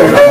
Lord.